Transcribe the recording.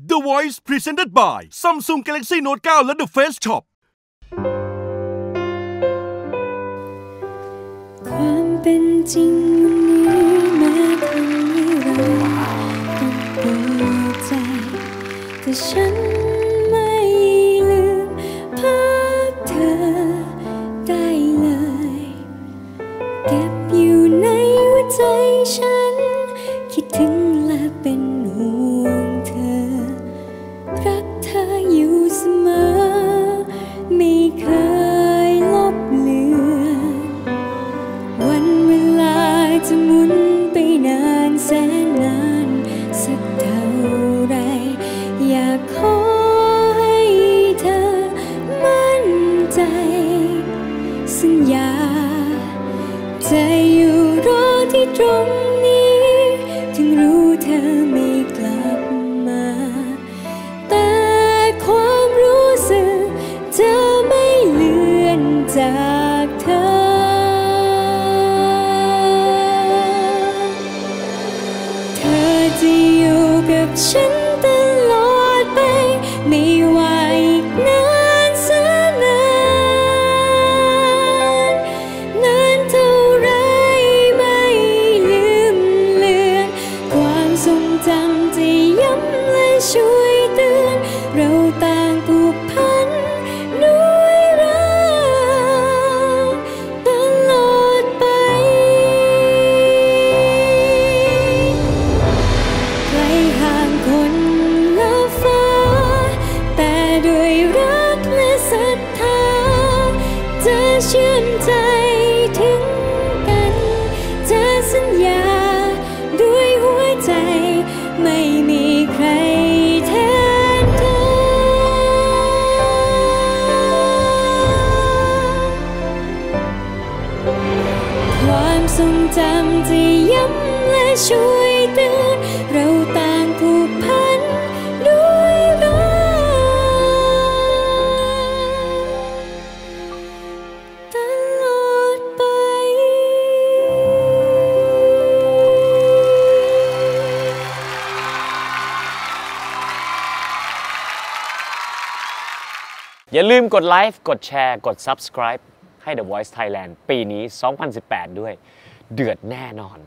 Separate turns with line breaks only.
The Voice Presented by Samsung Galaxy Note 9 และ The Face Shop
ความเป็นจริงวันนี้แม้ทำให้เราต้องปิดใจ แต่ฉันไม่ลืมภาพเธอได้เลย เก็บอยู่ในหัวใจฉัน คิดถึง ขอให้เธอมั่นใจ สัญญา จะอยู่รอที่ตรงนี้ ถึงรู้เธอไม่กลับมา แต่ความรู้สึกจะไม่เลือนจากเธอเธอจะอยู่กับฉัน จะเชื่อมใจถึงกัน จะสัญญาด้วยหัวใจ ไม่มีใครแทนเธอ ความทรงจำจะย้ำและช่วย
อย่าลืมกดไลค์กดแชร์ กด Subscribe ให้ The Voice Thailand ปีนี้ 2018 ด้วย เดือดแน่นอน